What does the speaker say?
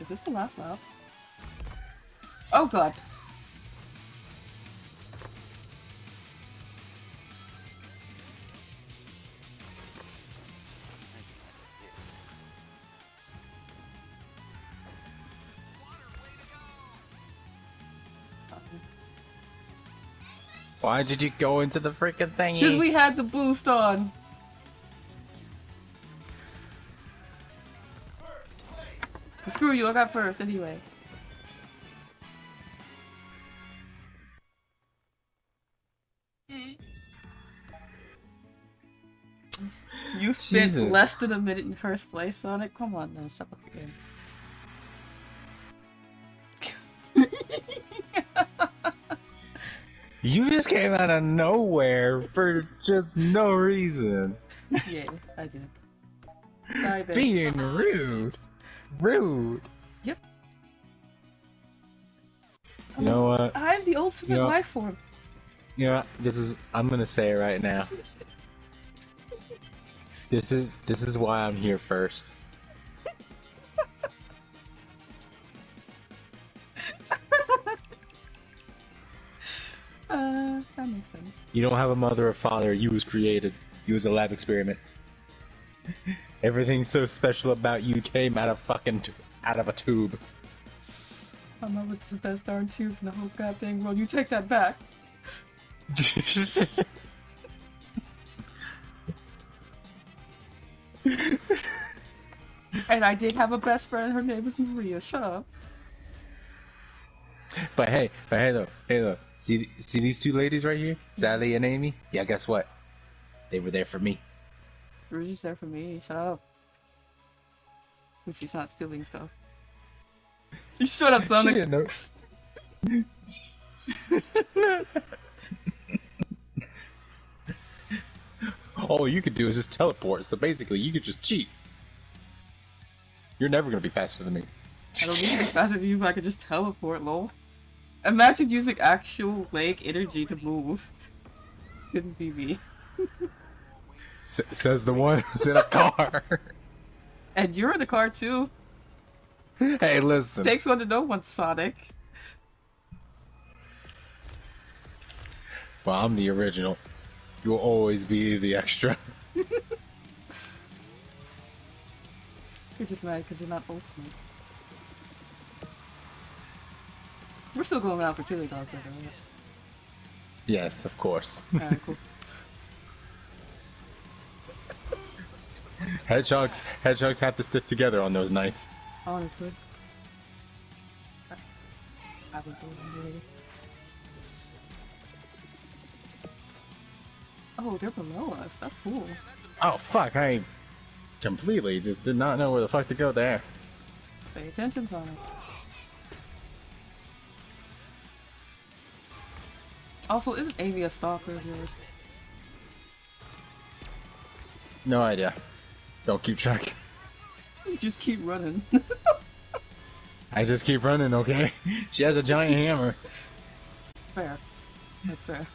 Is this the last lap? Oh god. Why did you go into the freaking thingy? Because we had the boost on. Screw you, I got first anyway. You spent Jesus. less than a minute in first place, Sonic. Come on now, stop game. You just came out of nowhere for just no reason. yeah, I did. Sorry, babe. Being rude. Rude. Yep. You know what? I'm the ultimate Yeah. life form. You know what? This is I'm gonna say it right now. This is this is why I'm here first. Uh, that makes sense. You don't have a mother or father, you was created. You was a lab experiment. Everything so special about you came out of fucking t- out of a tube. I'm not with the best darn tube in the whole goddamn world. You take that back. And I did have a best friend. Her name was Maria. Shut up. But hey, but hey though, hey though. See, see these two ladies right here, Sally and Amy. Yeah, guess what? They were there for me. Rouge's there for me. Shut up. But she's not stealing stuff. You shut up, She Sonic. didn't know. All you could do is just teleport. So basically, you could just cheat. You're never gonna be faster than me. I don't need to be faster than you if I could just teleport, lol. Imagine using actual leg energy to move. Couldn't be me. S- says the one who's in a car. And you're in the car too. hey, listen. Takes one to know one, Sonic. Well, I'm the original. You'll always be the extra. You're just mad because you're not ultimate. We're still going out for chili dogs, though, right? yes, of course. Alright, cool. Hedgehogs, hedgehogs have to stick together on those nights. Honestly. I would go. Oh, they're below us. That's cool. Oh fuck! I completely just did not know where the fuck to go there. Pay attention, Sonic. Also, isn't Amy a stalker of yours? No idea. Don't keep track. You just keep running. I just keep running, okay? She has a giant hammer. fair. That's fair.